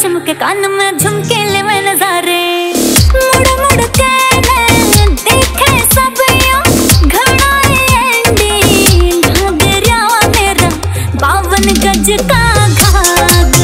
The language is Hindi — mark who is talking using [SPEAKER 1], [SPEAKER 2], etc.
[SPEAKER 1] चमके कान में झुमके ले नजारे। मुड़ मुड़ के देखे सब यो, घबराए मेरा बावन गज का घाघ